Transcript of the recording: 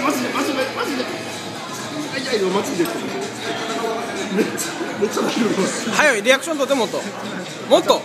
やマジで。マジで。マジで。いやいやマジで。めっちゃめっちゃ大丈夫早いリアクションとってもっともっと